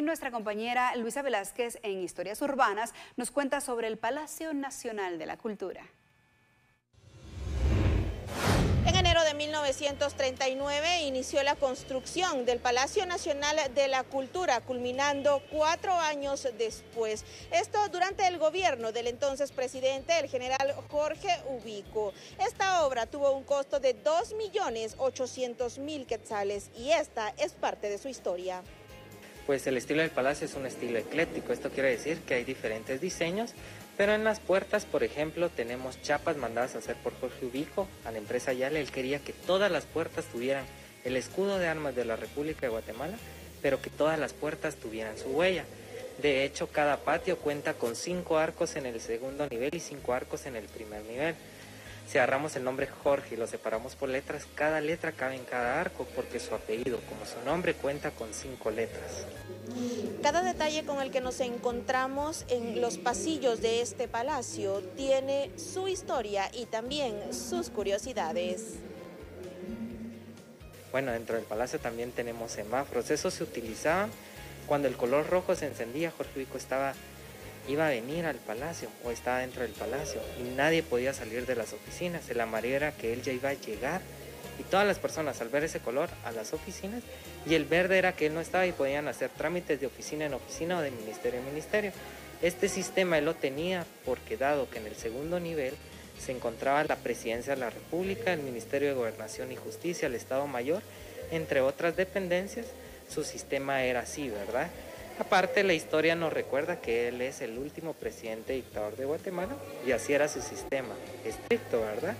Nuestra compañera Luisa Velázquez en Historias Urbanas nos cuenta sobre el Palacio Nacional de la Cultura. En enero de 1939 inició la construcción del Palacio Nacional de la Cultura, culminando cuatro años después. Esto durante el gobierno del entonces presidente, el general Jorge Ubico. Esta obra tuvo un costo de 2.800.000 quetzales y esta es parte de su historia. Pues el estilo del palacio es un estilo ecléctico, esto quiere decir que hay diferentes diseños, pero en las puertas, por ejemplo, tenemos chapas mandadas a hacer por Jorge Ubico a la empresa Yale. Él quería que todas las puertas tuvieran el escudo de armas de la República de Guatemala, pero que todas las puertas tuvieran su huella. De hecho, cada patio cuenta con cinco arcos en el segundo nivel y cinco arcos en el primer nivel. Si agarramos el nombre Jorge y lo separamos por letras, cada letra cabe en cada arco porque su apellido, como su nombre, cuenta con cinco letras. Cada detalle con el que nos encontramos en los pasillos de este palacio tiene su historia y también sus curiosidades. Bueno, dentro del palacio también tenemos semáforos. Eso se utilizaba cuando el color rojo se encendía. Jorge Vico estaba iba a venir al palacio o estaba dentro del palacio y nadie podía salir de las oficinas. El amarillo era que él ya iba a llegar y todas las personas al ver ese color a las oficinas y el verde era que él no estaba y podían hacer trámites de oficina en oficina o de ministerio en ministerio. Este sistema él lo tenía porque dado que en el segundo nivel se encontraba la presidencia de la República, el Ministerio de Gobernación y Justicia, el Estado Mayor, entre otras dependencias, su sistema era así, ¿verdad? Aparte, la historia nos recuerda que él es el último presidente dictador de Guatemala y así era su sistema, estricto, ¿verdad?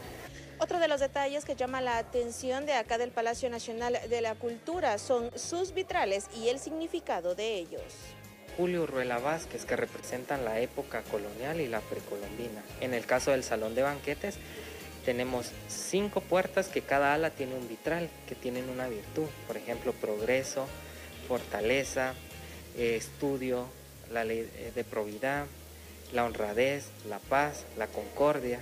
Otro de los detalles que llama la atención de acá del Palacio Nacional de la Cultura son sus vitrales y el significado de ellos. Julio Ruela Vázquez, que representan la época colonial y la precolombina. En el caso del Salón de Banquetes, tenemos cinco puertas que cada ala tiene un vitral, que tienen una virtud, por ejemplo, progreso, fortaleza, eh, estudio, la ley de probidad, la honradez, la paz, la concordia.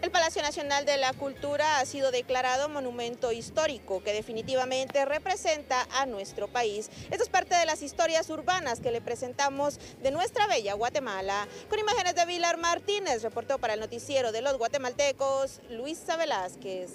El Palacio Nacional de la Cultura ha sido declarado monumento histórico que definitivamente representa a nuestro país. Esto es parte de las historias urbanas que le presentamos de nuestra bella Guatemala. Con imágenes de Vilar Martínez, reportó para el noticiero de los guatemaltecos, Luisa Velázquez.